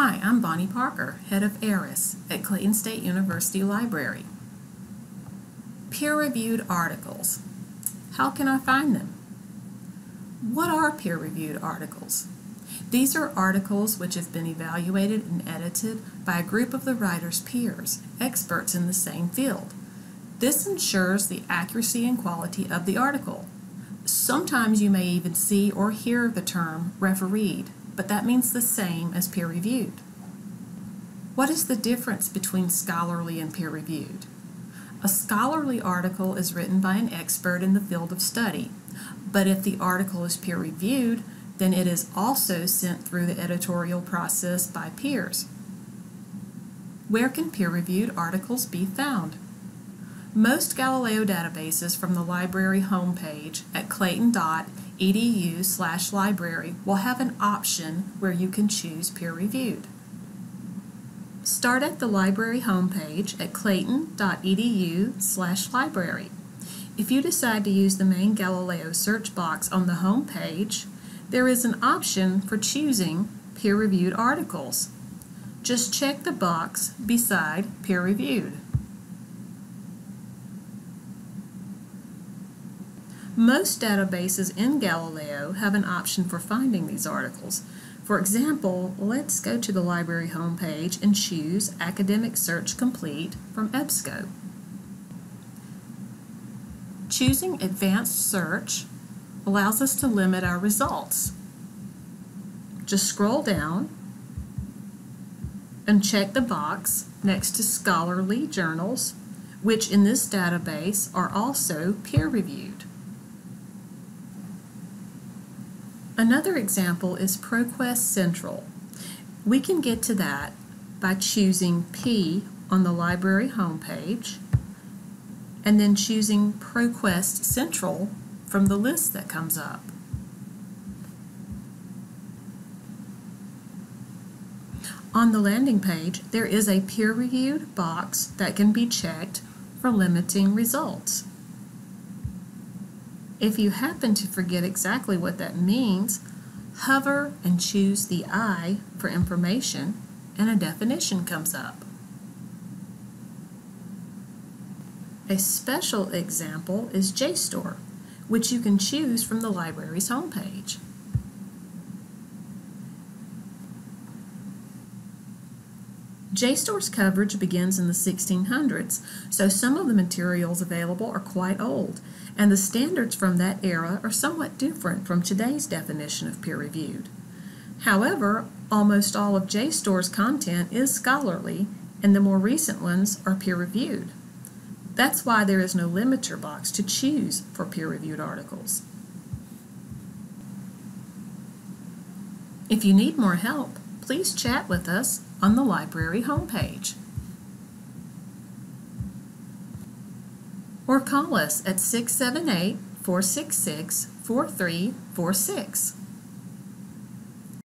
Hi, I'm Bonnie Parker, head of ARIS at Clayton State University Library. Peer-reviewed articles. How can I find them? What are peer-reviewed articles? These are articles which have been evaluated and edited by a group of the writer's peers, experts in the same field. This ensures the accuracy and quality of the article. Sometimes you may even see or hear the term refereed, but that means the same as peer-reviewed. What is the difference between scholarly and peer-reviewed? A scholarly article is written by an expert in the field of study, but if the article is peer-reviewed, then it is also sent through the editorial process by peers. Where can peer-reviewed articles be found? Most Galileo databases from the library homepage at clayton.edu slash library will have an option where you can choose peer-reviewed. Start at the library homepage at clayton.edu slash library. If you decide to use the main Galileo search box on the home page, there is an option for choosing peer-reviewed articles. Just check the box beside peer-reviewed. Most databases in Galileo have an option for finding these articles. For example, let's go to the library homepage and choose Academic Search Complete from EBSCO. Choosing Advanced Search allows us to limit our results. Just scroll down and check the box next to scholarly journals, which in this database are also peer-reviewed. Another example is ProQuest Central. We can get to that by choosing P on the library homepage and then choosing ProQuest Central from the list that comes up. On the landing page, there is a peer-reviewed box that can be checked for limiting results. If you happen to forget exactly what that means, hover and choose the I for information and a definition comes up. A special example is JSTOR, which you can choose from the library's homepage. JSTOR's coverage begins in the 1600s, so some of the materials available are quite old, and the standards from that era are somewhat different from today's definition of peer-reviewed. However, almost all of JSTOR's content is scholarly, and the more recent ones are peer-reviewed. That's why there is no limiter box to choose for peer-reviewed articles. If you need more help, please chat with us on the library homepage. Or call us at 678 466 4346.